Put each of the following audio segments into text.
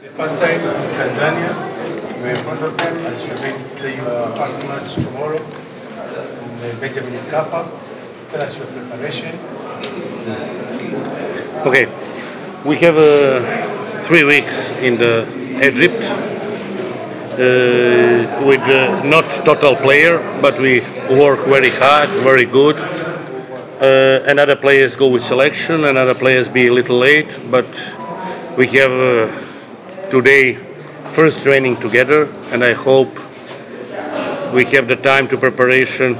The first time in Tanzania, we're in front of them as you made the first match tomorrow in the Benjamin Mkapa. Tell us your preparation. Okay, we have uh, three weeks in the Egypt uh, with uh, not total player, but we work very hard, very good. Uh, and other players go with selection, and other players be a little late, but we have uh, today first training together, and I hope we have the time to preparation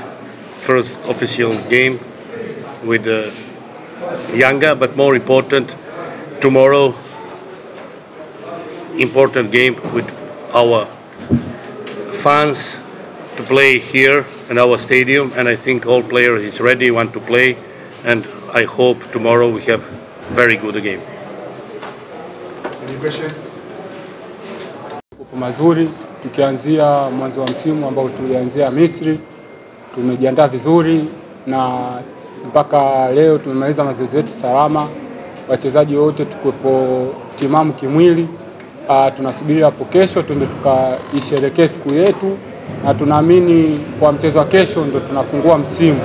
first official game with uh, Yanga, but more important, tomorrow important game with our fans to play here in our stadium, and I think all players is ready, want to play, and I hope tomorrow we have very good game. Any question? Mazuri tukianzia mwanzo wa msimu ambao tulianzia Misri, tumejiandaa vizuri na mpaka leo tumemaliza mazoezi yetu salama. Wachezaji wote tukuwepo timamu kimwili. Uh, tunasubiri hapo kesho tuende tukaisherekee siku yetu, na tunaamini kwa mchezo wa kesho ndo tunafungua msimu.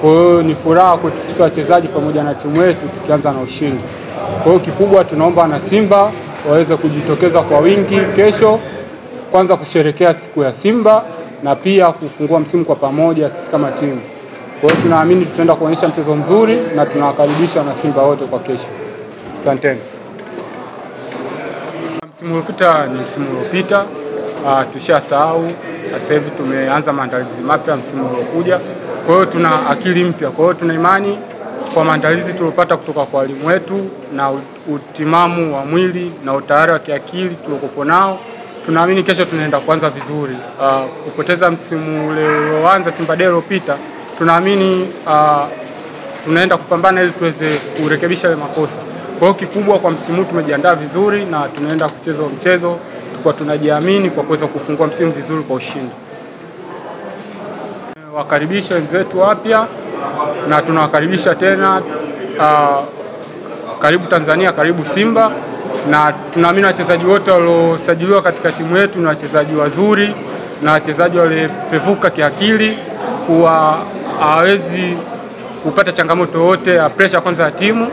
Kwa hiyo ni furaha kwetu sisi wachezaji pamoja na timu yetu tukianza na ushindi. Kwa hiyo kikubwa tunaomba na Simba waweze kujitokeza kwa wingi kesho, kwanza kusherekea siku ya Simba na pia kufungua msimu kwa pamoja sisi kama timu. Kwa hiyo tunaamini tutaenda kuonyesha mchezo mzuri na tunawakaribisha na Simba wote kwa kesho. Asanteni. Msimu uliopita ni msimu uliopita, uh, tushasahau. Sasa hivi tumeanza maandalizi mapya msimu uliokuja, kwa hiyo tuna akili mpya. Kwa hiyo tuna imani kwa maandalizi tuliopata kutoka kwa walimu wetu na utimamu wa mwili na utayari wa kiakili tuliokuwa nao, tunaamini kesho tunaenda kuanza vizuri. Uh, kupoteza msimu ule ulioanza Simba Day uliopita, tunaamini uh, tunaenda kupambana ili tuweze kurekebisha ile makosa. Kwa hiyo kikubwa kwa msimu tumejiandaa vizuri na tunaenda kucheza mchezo kwa tunajiamini kwa kuweza kufungua msimu vizuri kwa ushindi. Wakaribisha wenzetu wapya na tunawakaribisha tena uh, karibu Tanzania, karibu Simba, na tunaamini wachezaji wote waliosajiliwa katika timu yetu ni wachezaji wazuri na wachezaji waliopevuka kiakili, kuwa hawezi kupata changamoto yote ya presha kwanza ya timu,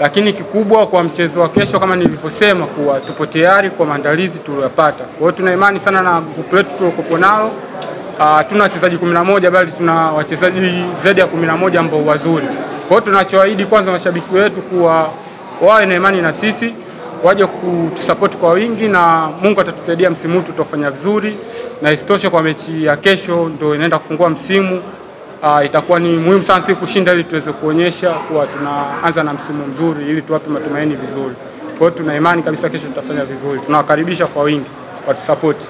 lakini kikubwa kwa mchezo wa kesho, kama nilivyosema, kuwa tupo tayari kwa maandalizi tuliyopata. Kwa hiyo tuna imani sana na grupu letu tuliokuwa nalo. Hatuna wachezaji kumi na moja bali tuna wachezaji zaidi ya kumi na moja ambao wazuri. Kwa hiyo tunachoahidi kwanza mashabiki wetu kuwa wawe na imani na sisi, waje kutusapoti kwa wingi, na Mungu atatusaidia msimu huu tutafanya vizuri, na isitoshe kwa mechi ya kesho ndio inaenda kufungua msimu. Uh, itakuwa ni muhimu sana sisi kushinda ili tuweze kuonyesha kuwa tunaanza na msimu mzuri ili tuwape matumaini vizuri. Kwa hiyo tuna imani kabisa kesho tutafanya vizuri. Tunawakaribisha kwa wingi, watusapoti.